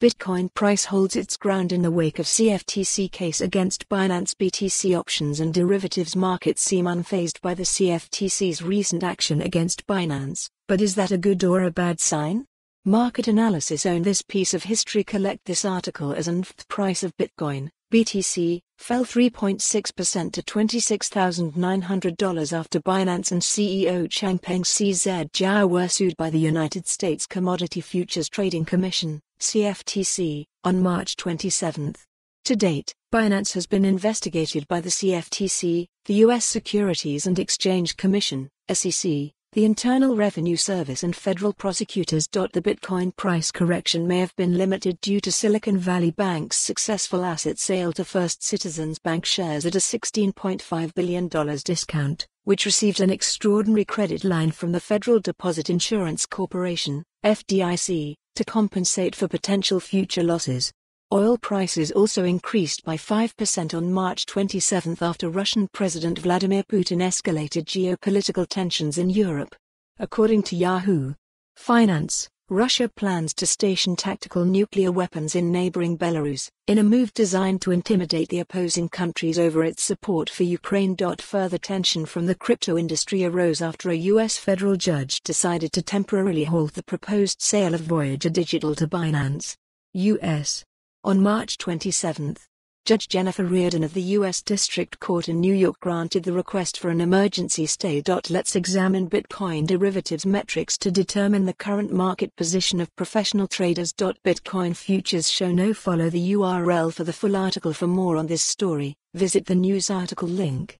Bitcoin price holds its ground in the wake of CFTC case against Binance BTC options and derivatives markets seem unfazed by the CFTC's recent action against Binance, but is that a good or a bad sign? Market analysis own this piece of history collect this article as an price of Bitcoin, BTC, fell 3.6% to $26,900 after Binance and CEO Changpeng CZ Zhao were sued by the United States Commodity Futures Trading Commission, CFTC, on March 27. To date, Binance has been investigated by the CFTC, the U.S. Securities and Exchange Commission, SEC, the Internal Revenue Service and federal prosecutors. The Bitcoin price correction may have been limited due to Silicon Valley Bank's successful asset sale to First Citizens Bank shares at a $16.5 billion discount, which received an extraordinary credit line from the Federal Deposit Insurance Corporation, FDIC, to compensate for potential future losses. Oil prices also increased by 5% on March 27 after Russian President Vladimir Putin escalated geopolitical tensions in Europe. According to Yahoo Finance, Russia plans to station tactical nuclear weapons in neighboring Belarus, in a move designed to intimidate the opposing countries over its support for Ukraine. Further tension from the crypto industry arose after a U.S. federal judge decided to temporarily halt the proposed sale of Voyager Digital to Binance. U.S. On March 27, Judge Jennifer Rearden of the U.S. District Court in New York granted the request for an emergency stay. Let's examine Bitcoin derivatives metrics to determine the current market position of professional traders. Bitcoin futures show no follow the URL for the full article. For more on this story, visit the news article link.